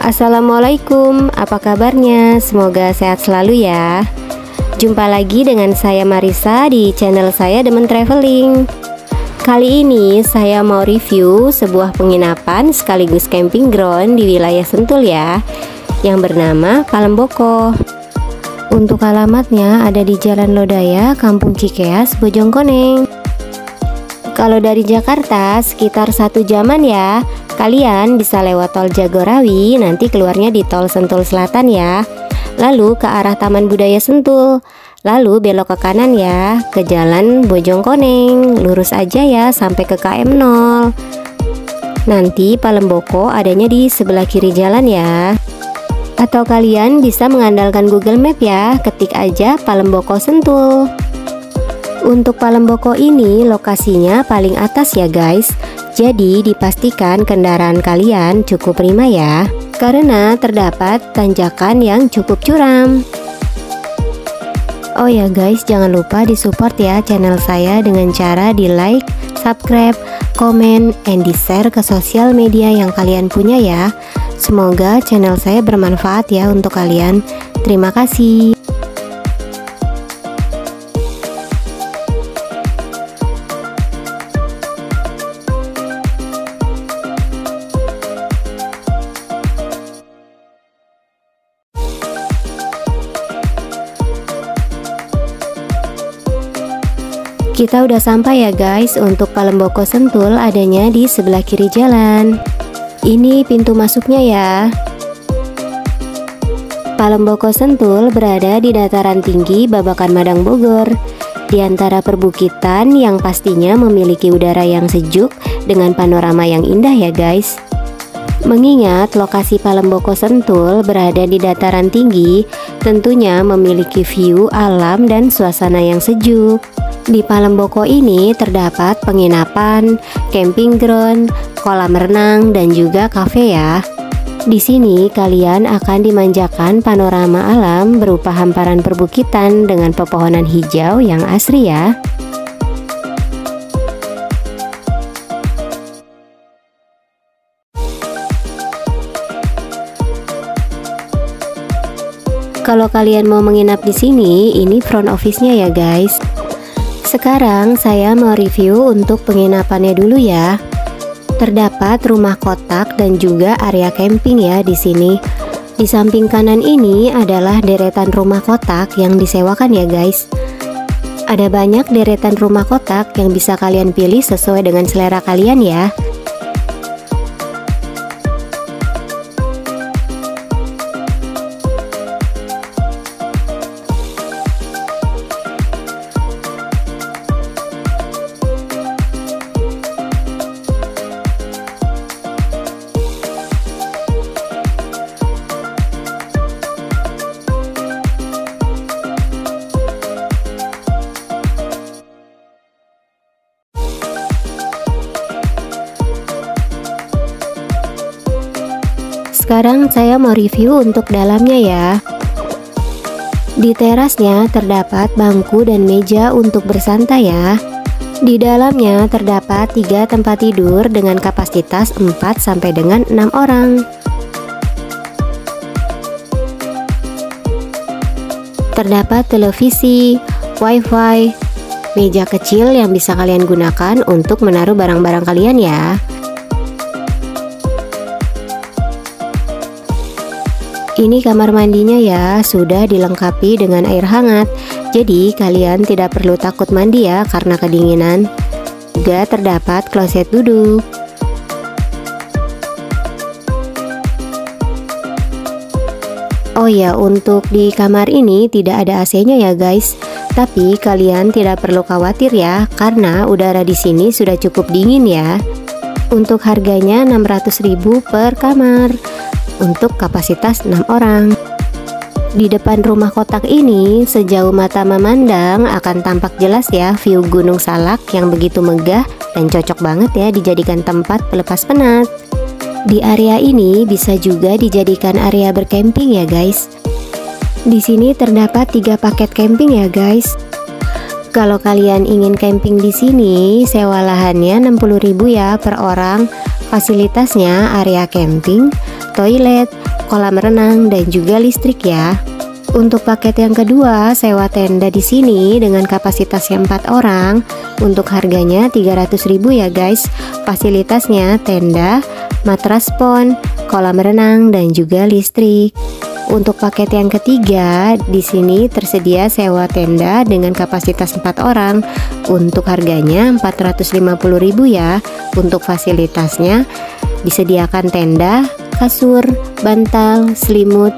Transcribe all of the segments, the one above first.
Assalamualaikum, apa kabarnya? Semoga sehat selalu ya. Jumpa lagi dengan saya Marisa di channel saya Demen Traveling. Kali ini saya mau review sebuah penginapan sekaligus camping ground di wilayah Sentul ya, yang bernama Palemboko. Untuk alamatnya ada di Jalan Lodaya, Kampung Cikeas, Bojongkoneng. Kalau dari Jakarta sekitar satu jaman ya, Kalian bisa lewat tol Jagorawi, nanti keluarnya di tol Sentul Selatan ya. Lalu ke arah Taman Budaya Sentul. Lalu belok ke kanan ya, ke Jalan Bojongkoneng. Lurus aja ya sampai ke KM 0. Nanti Palemboko adanya di sebelah kiri jalan ya. Atau kalian bisa mengandalkan Google Map ya, ketik aja Palemboko Sentul. Untuk Palemboko ini lokasinya paling atas ya guys jadi dipastikan kendaraan kalian cukup prima ya Karena terdapat tanjakan yang cukup curam. Oh ya guys jangan lupa disupport ya channel saya dengan cara di like, subscribe, komen, and di share ke sosial media yang kalian punya ya. Semoga channel saya bermanfaat ya untuk kalian. Terima kasih Kita udah sampai ya guys. Untuk Palemboko Sentul adanya di sebelah kiri jalan. Ini pintu masuknya ya. Palemboko Sentul berada di dataran tinggi Babakan Madang Bogor. Di antara perbukitan yang pastinya memiliki udara yang sejuk dengan panorama yang indah ya guys. Mengingat lokasi Palemboko Sentul berada di dataran tinggi, tentunya memiliki view alam dan suasana yang sejuk. Di Palemboko ini terdapat penginapan, camping ground, kolam renang, dan juga kafe ya. Di sini kalian akan dimanjakan panorama alam berupa hamparan perbukitan dengan pepohonan hijau yang asri ya. Kalau kalian mau menginap di sini, ini front office-nya ya guys. Sekarang saya mau review untuk penginapannya dulu ya. Terdapat rumah kotak dan juga area camping ya di sini. Di samping kanan ini adalah deretan rumah kotak yang disewakan ya guys. Ada banyak deretan rumah kotak yang bisa kalian pilih sesuai dengan selera kalian ya. Sekarang saya mau review untuk dalamnya ya. Di terasnya terdapat bangku dan meja untuk bersantai ya. Di dalamnya terdapat tiga tempat tidur dengan kapasitas 4 sampai dengan 6 orang. Terdapat televisi, wifi, meja kecil yang bisa kalian gunakan untuk menaruh barang-barang kalian ya. Ini kamar mandinya ya, sudah dilengkapi dengan air hangat. Jadi kalian tidak perlu takut mandi ya karena kedinginan. Juga terdapat kloset duduk. Oh ya, untuk di kamar ini tidak ada AC-nya ya guys. Tapi kalian tidak perlu khawatir ya, karena udara di sini sudah cukup dingin ya. Untuk harganya 600.000 per kamar untuk kapasitas 6 orang. Di depan rumah kotak ini, sejauh mata memandang akan tampak jelas ya view Gunung Salak yang begitu megah dan cocok banget ya dijadikan tempat pelepas penat. Di area ini bisa juga dijadikan area bercamping ya guys. Di sini terdapat tiga paket camping ya guys. Kalau kalian ingin camping di sini, sewa lahannya 60.000 ya per orang. Fasilitasnya area camping, toilet, kolam renang dan juga listrik ya. Untuk paket yang kedua, sewa tenda di sini dengan kapasitasnya 4 orang. Untuk harganya 300.000 ya guys. Fasilitasnya tenda, matras pon, kolam renang dan juga listrik. Untuk paket yang ketiga, di sini tersedia sewa tenda dengan kapasitas 4 orang. Untuk harganya 450.000 ya. Untuk fasilitasnya disediakan tenda, kasur, bantal, selimut,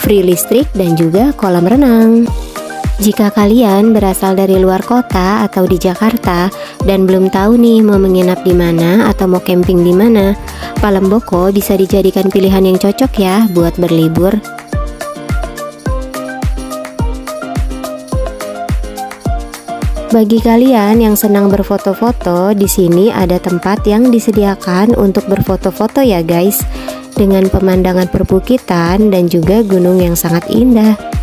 free listrik dan juga kolam renang. Jika kalian berasal dari luar kota atau di Jakarta dan belum tahu nih mau menginap di mana atau mau camping di mana, Palemboko bisa dijadikan pilihan yang cocok ya buat berlibur. Bagi kalian yang senang berfoto-foto, di sini ada tempat yang disediakan untuk berfoto-foto ya guys, dengan pemandangan perbukitan dan juga gunung yang sangat indah.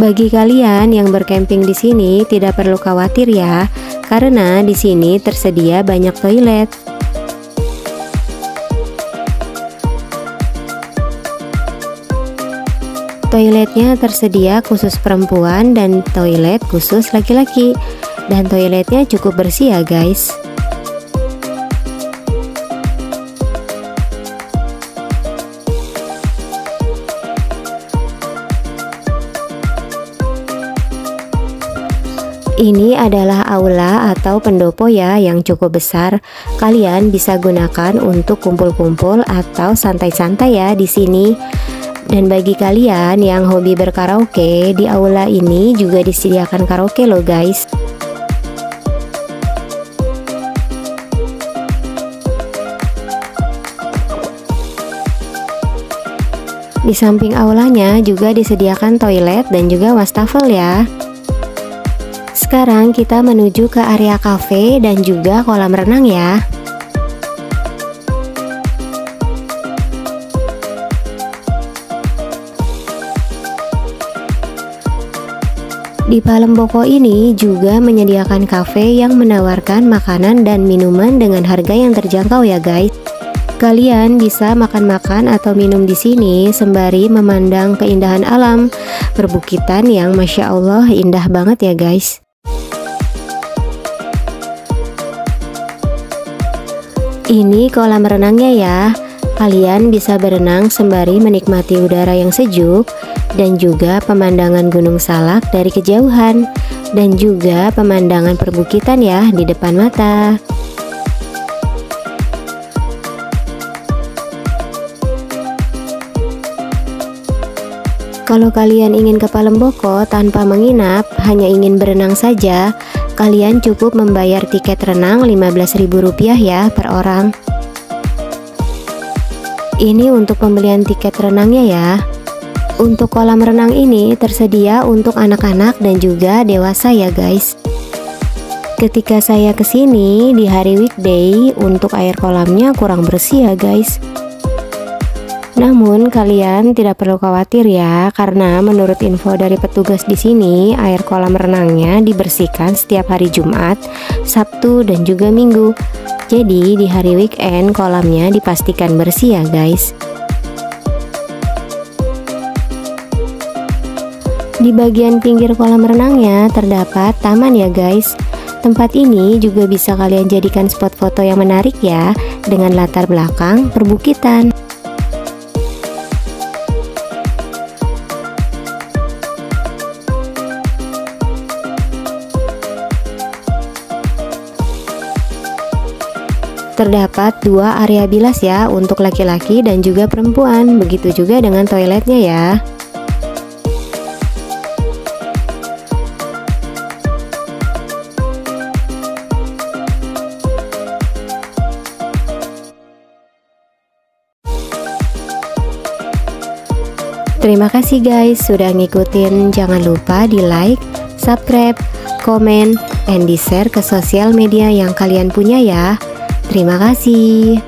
Bagi kalian yang berkemping di sini tidak perlu khawatir ya, karena di sini tersedia banyak toilet. Toiletnya tersedia khusus perempuan dan toilet khusus laki-laki. Dan toiletnya cukup bersih ya guys. Ini adalah aula atau pendopo ya yang cukup besar. Kalian bisa gunakan untuk kumpul-kumpul atau santai-santai ya di sini. Dan bagi kalian yang hobi berkaraoke, di aula ini juga disediakan karaoke loh guys. Di samping aulanya juga disediakan toilet dan juga wastafel ya. Sekarang kita menuju ke area cafe dan juga kolam renang ya. Di Palemboko ini juga menyediakan cafe yang menawarkan makanan dan minuman dengan harga yang terjangkau ya guys. Kalian bisa makan-makan atau minum di sini sembari memandang keindahan alam perbukitan yang masya Allah indah banget ya guys. Ini kolam renangnya ya. Kalian bisa berenang sembari menikmati udara yang sejuk dan juga pemandangan Gunung Salak dari kejauhan dan juga pemandangan perbukitan ya di depan mata. Kalau kalian ingin ke Palemboko tanpa menginap, hanya ingin berenang saja, kalian cukup membayar tiket renang Rp15.000 ya per orang. Ini untuk pembelian tiket renangnya ya. Untuk kolam renang ini tersedia untuk anak-anak dan juga dewasa ya guys. Ketika saya ke sini di hari weekday, untuk air kolamnya kurang bersih ya guys. Namun kalian tidak perlu khawatir ya, karena menurut info dari petugas di sini, air kolam renangnya dibersihkan setiap hari Jumat, Sabtu, dan juga Minggu. Jadi di hari weekend kolamnya dipastikan bersih ya guys. Di bagian pinggir kolam renangnya terdapat taman ya guys. Tempat ini juga bisa kalian jadikan spot foto yang menarik ya dengan latar belakang perbukitan. Terdapat dua area bilas ya untuk laki-laki dan juga perempuan, begitu juga dengan toiletnya ya. Terima kasih guys sudah ngikutin. Jangan lupa di like, subscribe, komen, and di share ke sosial media yang kalian punya ya. Terima kasih.